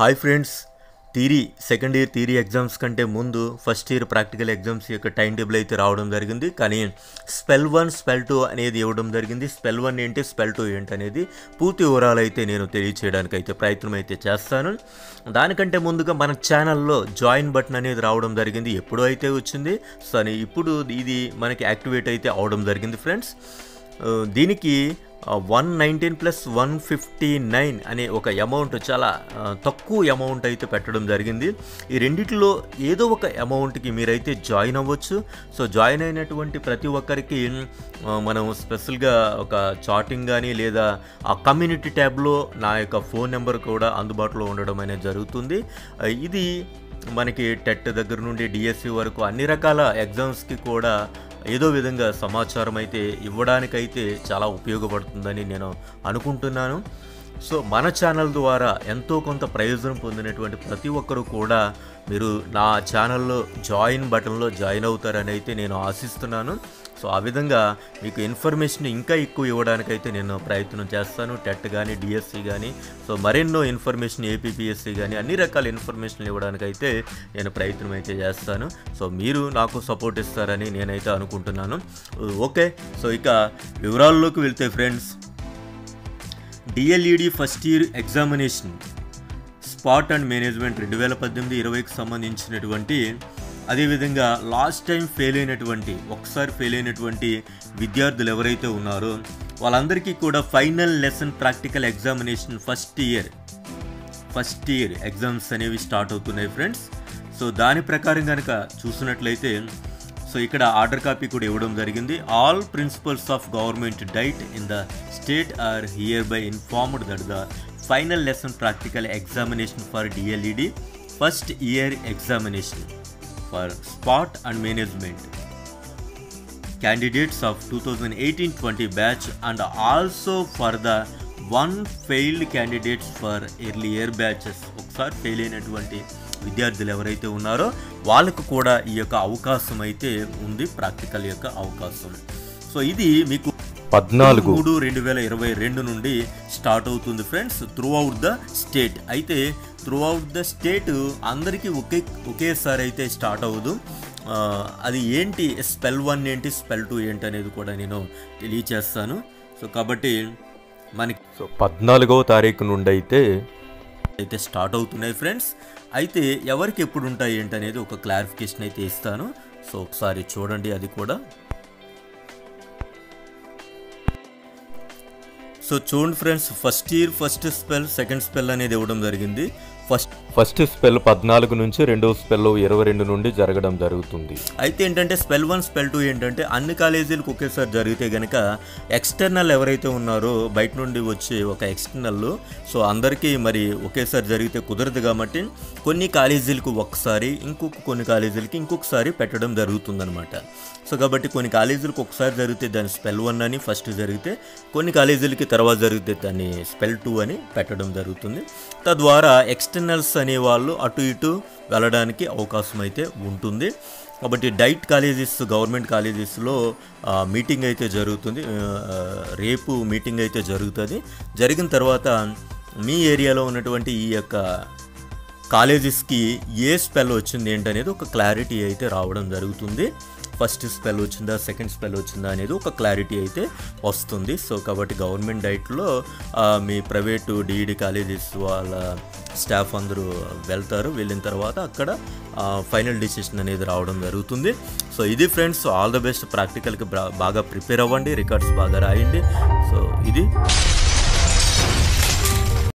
Hi friends theory second year theory exams కంటే ముందు first year practical exams యొక్క time table అయితే రావడం జరిగింది. కానీ స్పెల్ వన్ స్పెల్ టూ అనేది ఇవ్వడం జరిగింది. స్పెల్ వన్ ఏంటి స్పెల్ టూ ఏంటి అనేది పూర్తి వివరాలు అయితే నేను తెలియచేయడానికి అయితే ప్రయత్నం అయితే చేస్తాను. దానికంటే ముందుగా మన ఛానల్లో జాయిన్ బటన్ అనేది రావడం జరిగింది. ఎప్పుడు అయితే వచ్చింది. సో ఇప్పుడు ఇది మనకి యాక్టివేట్ అయితే అవడం జరిగింది ఫ్రెండ్స్. దీనికి one nineteen plus one fifty nine అనే ఒక అమౌంట్ చాలా తక్కువ అమౌంట్ అయితే పెట్టడం జరిగింది. ఈ రెండిట్లో ఏదో ఒక అమౌంట్కి మీరైతే జాయిన్ అవ్వచ్చు. సో జాయిన్ అయినటువంటి ప్రతి ఒక్కరికి మనం స్పెషల్గా ఒక చాటింగ్ కానీ లేదా ఆ కమ్యూనిటీ ట్యాబ్లో నా యొక్క ఫోన్ నెంబర్ కూడా అందుబాటులో ఉండడం అనేది జరుగుతుంది. ఇది మనకి టెట్ దగ్గర నుండి డిఎస్సి వరకు అన్ని రకాల ఎగ్జామ్స్కి కూడా ఏదో విధంగా సమాచారం అయితే ఇవ్వడానికైతే చాలా ఉపయోగపడుతుందని నేను అనుకుంటున్నాను. సో మన ఛానల్ ద్వారా ఎంతో కొంత ప్రయోజనం పొందినటువంటి ప్రతి ఒక్కరూ కూడా మీరు నా ఛానల్లో జాయిన్ బటన్లో జాయిన్ అవుతారని అయితే నేను ఆశిస్తున్నాను. సో ఆ విధంగా మీకు ఇన్ఫర్మేషన్ ఇంకా ఎక్కువ ఇవ్వడానికైతే నేను ప్రయత్నం చేస్తాను. టెట్ కానీ డిఎస్సి కానీ సో మరెన్నో ఇన్ఫర్మేషన్ ఏపీపీఎస్సి కానీ అన్ని రకాల ఇన్ఫర్మేషన్ ఇవ్వడానికైతే నేను ప్రయత్నం అయితే చేస్తాను. సో మీరు నాకు సపోర్ట్ ఇస్తారని నేనైతే అనుకుంటున్నాను. ఓకే సో ఇక వివరాల్లోకి వెళ్తే friends DLED first year examination spot and management రెండు వేల పద్దెనిమిది ఇరవైకి సంబంధించినటువంటి అదేవిధంగా లాస్ట్ టైం ఫెయిల్ అయినటువంటి ఒకసారి ఫెయిల్ అయినటువంటి విద్యార్థులు ఎవరైతే ఉన్నారో వాళ్ళందరికీ కూడా final lesson practical examination first year first year exams అనేవి స్టార్ట్ అవుతున్నాయి ఫ్రెండ్స్ సో దాని ప్రకారం కనుక చూసినట్లయితే సో ఇక్కడ ఆర్డర్ కాపీ కూడా ఇవ్వడం జరిగింది. All principals of government DIET in the state are hereby informed that the final lesson practical examination for DLED first year examination for spot and management candidates of 2018-20 batch and also for the one failed candidates for earlier batches. ఒకసారి fail అయినటువంటి విద్యార్థులు ఎవరైతే ఉన్నారో వాళ్ళకు కూడా ఈ యొక్క అవకాశం అయితే ఉంది ప్రాక్టికల్ యొక్క అవకాశం. సో ఇది మీకు పద్నాలుగు. మూడు రెండు వేల ఇరవై రెండు నుండి స్టార్ట్ అవుతుంది friends throughout the state అయితే త్రూ అవుట్ ద స్టేట్ అందరికీ ఒకే ఒకేసారి అయితే స్టార్ట్ అవ్వదు. అది ఏంటి స్పెల్ వన్ ఏంటి స్పెల్ టూ ఏంటి అనేది కూడా నేను తెలియచేస్తాను. సో కాబట్టి మనకి సో పద్నాలుగవ తారీఖు నుండి అయితే అయితే స్టార్ట్ అవుతున్నాయి ఫ్రెండ్స్. అయితే ఎవరికి ఎప్పుడు ఉంటాయి ఏంటి అనేది ఒక క్లారిఫికేషన్ అయితే ఇస్తాను. సో ఒకసారి చూడండి అది కూడా. సో చూడండి friends first year first spell second spell అనేది ఇవ్వడం జరిగింది. ఫస్ట్. ఫస్ట్ స్పెల్ పద్నాలుగు నుంచి రెండవ స్పెల్ ఇరవై రెండు నుండి జరగడం జరుగుతుంది. అయితే ఏంటంటే స్పెల్ వన్ స్పెల్ టూ ఏంటంటే అన్ని కాలేజీలకు ఒకేసారి జరిగితే కనుక ఎక్స్టర్నల్ ఎవరైతే ఉన్నారో బయట నుండి వచ్చే ఒక ఎక్స్టర్నల్ సో అందరికీ మరి ఒకేసారి జరిగితే కుదరదు కాబట్టి కొన్ని కాలేజీలకు ఒకసారి ఇంకొక కొన్ని కాలేజీలకి ఇంకొకసారి పెట్టడం జరుగుతుందన్నమాట. సో కాబట్టి కొన్ని కాలేజీలకు ఒకసారి జరిగితే దాని స్పెల్ వన్ అని ఫస్ట్ జరిగితే కొన్ని కాలేజీలకి తర్వాత జరిగితే దాన్ని స్పెల్ టూ అని పెట్టడం జరుగుతుంది. తద్వారా ఎక్స్టర్నల్స్ అనే వాళ్ళు అటు ఇటు వెళ్ళడానికి అవకాశం అయితే ఉంటుంది. కాబట్టి డైట్ కాలేజెస్ గవర్నమెంట్ కాలేజెస్లో మీటింగ్ అయితే జరుగుతుంది. రేపు మీటింగ్ అయితే జరుగుతుంది. జరిగిన తర్వాత మీ ఏరియాలో ఉన్నటువంటి ఈ యొక్క కాలేజెస్కి ఏ స్పెల్ వచ్చింది ఏంటనేది ఒక క్లారిటీ అయితే రావడం జరుగుతుంది. ఫస్ట్ స్పెల్ వచ్చిందా సెకండ్ స్పెల్ వచ్చిందా అనేది ఒక క్లారిటీ అయితే వస్తుంది. సో కాబట్టి గవర్నమెంట్ డైట్లో మీ ప్రైవేటు డిఈడి కాలేజెస్ వాళ్ళ స్టాఫ్ అందరూ వెళ్తారు. వెళ్ళిన తర్వాత అక్కడ ఫైనల్ డిసిషన్ అనేది రావడం జరుగుతుంది. సో ఇది ఫ్రెండ్స్ ఆల్ ద బెస్ట్. ప్రాక్టికల్కి బాగా ప్రిపేర్ అవ్వండి. రికార్డ్స్ బాగా రాయండి. సో ఇది